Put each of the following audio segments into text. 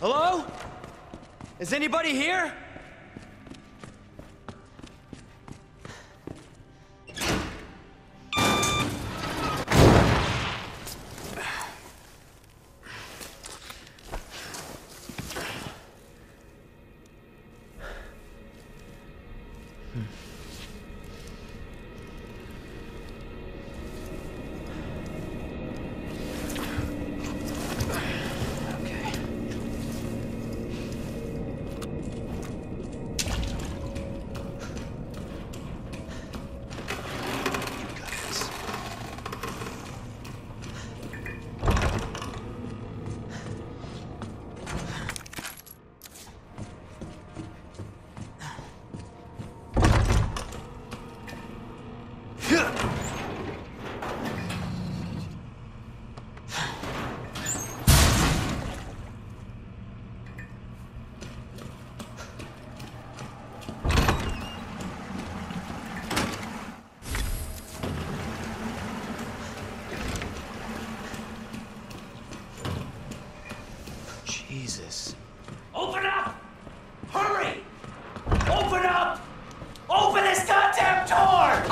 Hello? Is anybody here? Okay.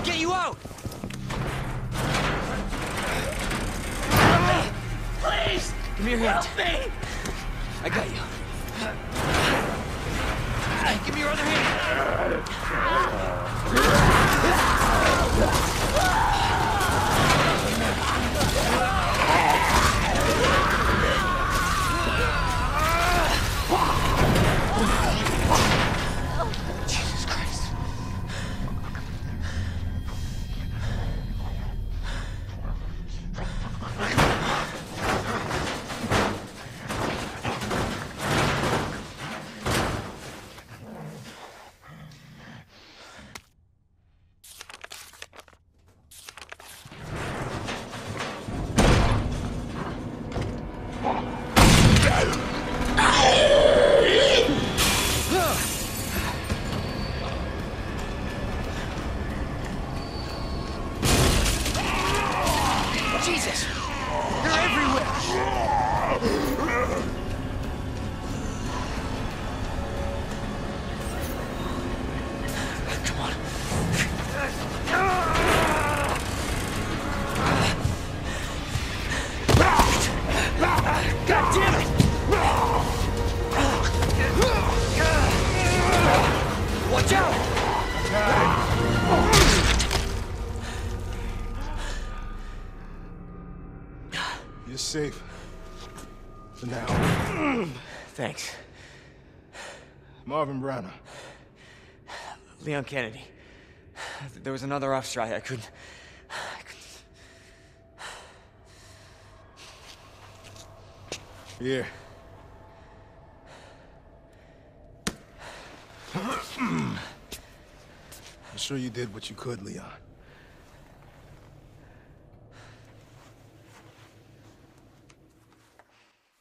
I'll get you out! Help me! Please! Give me your hand. Help me! I got you. Give me your other hand. Thanks. Marvin Branagh. Leon Kennedy. There was another off strike. I couldn't. I couldn't. Here. I'm sure you did what you could, Leon.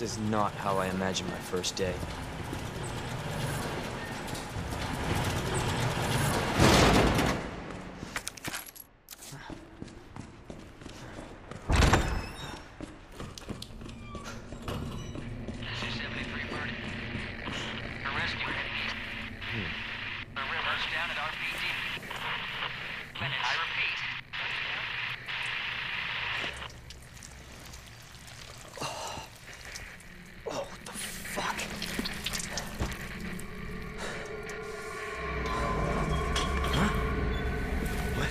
This is not how I imagined my first day. This is 73 Birdie. A rescue heading east. The river's down at RPD. Minutes. I repeat. Oh, what the fuck? Huh? What?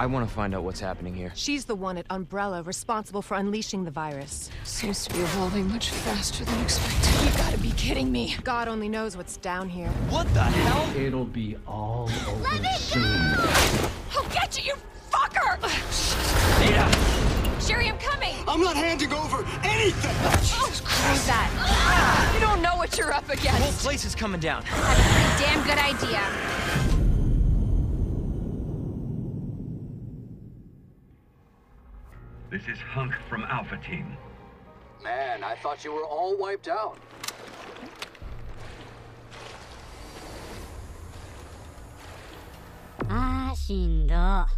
I want to find out what's happening here. She's the one at Umbrella responsible for unleashing the virus. Seems to be evolving much faster than expected. You gotta be kidding me. God only knows what's down here. What the hell? It'll be all over soon. Go! I'll get you, you fucker! Ada! Sherry, I'm coming! I'm not handing over anything! Oh, Who's that? Ah! You don't know what you're up The whole place is coming down. That's a pretty damn good idea. This is Hunk from Alpha Team. Man, I thought you were all wiped out. Ah, Shindo.